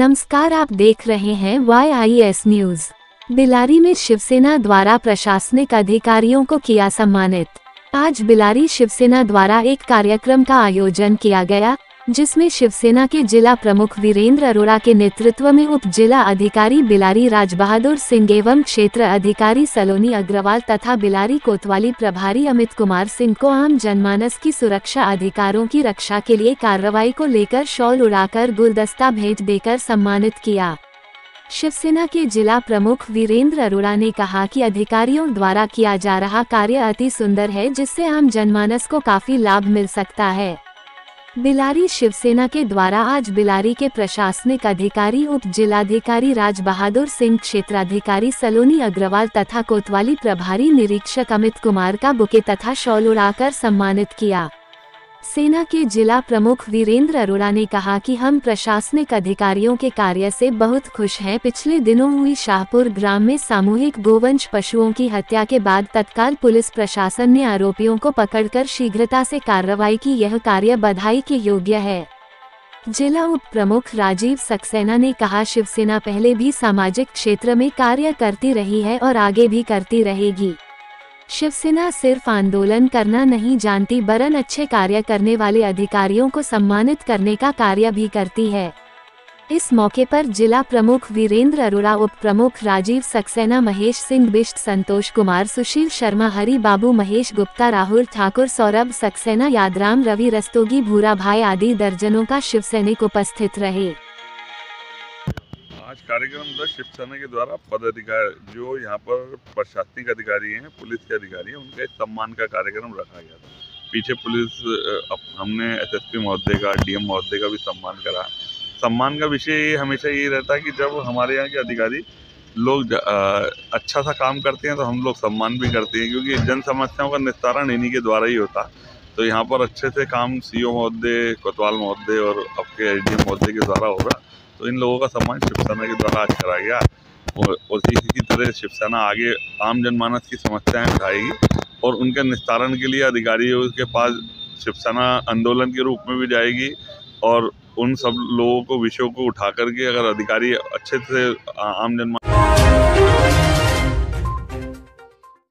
नमस्कार आप देख रहे हैं Y I S news Bilari में शिवसेना द्वारा प्रशासनिक अधिकारियों को किया सम्मानित। आज बिलारी शिवसेना द्वारा एक कार्यक्रम का आयोजन किया गया। जिसमें शिवसेना के जिला प्रमुख वीरेंद्र अरोड़ा के नेतृत्व में उप जिला अधिकारी बिलारी राजबहादुर सिंह एवं क्षेत्र अधिकारी सलोनी अग्रवाल तथा बिलारी कोतवाली प्रभारी अमित कुमार सिंह को आम जनमानस की सुरक्षा अधिकारों की रक्षा के लिए कार्रवाई को लेकर शॉल उड़ाकर गुलदस्ता भेंट देकर सम्मानित किया। शिवसेना के जिला प्रमुख वीरेंद्र अरोड़ा ने कहा कि अधिकारियों द्वारा किया जा रहा कार्य अति सुंदर है जिससे आम जनमानस को काफ़ी लाभ मिल सकता है। बिलारी शिवसेना के द्वारा आज बिलारी के प्रशासनिक अधिकारी उप जिलाधिकारी राज बहादुर सिंह, क्षेत्राधिकारी सलोनी अग्रवाल तथा कोतवाली प्रभारी निरीक्षक अमित कुमार का बुके तथा शॉल उड़ाकर सम्मानित किया। सेना के जिला प्रमुख वीरेंद्र अरोड़ा ने कहा कि हम प्रशासनिक अधिकारियों के कार्य से बहुत खुश हैं। पिछले दिनों हुई शाहपुर ग्राम में सामूहिक गोवंश पशुओं की हत्या के बाद तत्काल पुलिस प्रशासन ने आरोपियों को पकड़कर शीघ्रता से कार्रवाई की। यह कार्य बधाई के योग्य है। जिला उप प्रमुख राजीव सक्सेना ने कहा, शिवसेना पहले भी सामाजिक क्षेत्र में कार्य करती रही है और आगे भी करती रहेगी। शिवसेना सिर्फ़ आंदोलन करना नहीं जानती, बरन अच्छे कार्य करने वाले अधिकारियों को सम्मानित करने का कार्य भी करती है। इस मौके पर जिला प्रमुख वीरेंद्र अरोड़ा, उप प्रमुख राजीव सक्सेना, महेश सिंह, बिष्ट संतोष कुमार, सुशील शर्मा हरि बाबू महेश गुप्ता, राहुल ठाकुर, सौरभ सक्सेना, यादराम, रवि रस्तोगी भूरा भाई आदि दर्जनों का शिवसैनिक उपस्थित रहे। आज कार्यक्रम में शिवसेना के द्वारा पदाधिकारी जो यहाँ पर प्रशासनिक अधिकारी हैं, पुलिस के अधिकारी हैं, उनका एक सम्मान का कार्यक्रम रखा गया था। पीछे पुलिस हमने एसएसपी महोदय का, डीएम महोदय का भी सम्मान करा। सम्मान का विषय हमेशा ये रहता है कि जब हमारे यहाँ के अधिकारी लोग अच्छा सा काम करते हैं तो हम लोग सम्मान भी करते हैं, क्योंकि जन समस्याओं का निस्तारण इन्हीं के द्वारा ही होता। तो यहाँ पर अच्छे से काम सीओ महोदय, कोतवाल महोदय और आपके एसडीएम महोदय के द्वारा होगा। तो इन लोगों का सम्मान शिवसेना के द्वारा आज करा गया। और उसी इसी की तरह शिवसेना आगे आम जनमानस की समस्याएँ उठाएगी और उनके निस्तारण के लिए अधिकारियों के पास शिवसेना आंदोलन के रूप में भी जाएगी और उन सब लोगों को विषयों को उठा करके अगर अधिकारी अच्छे से आम जनमान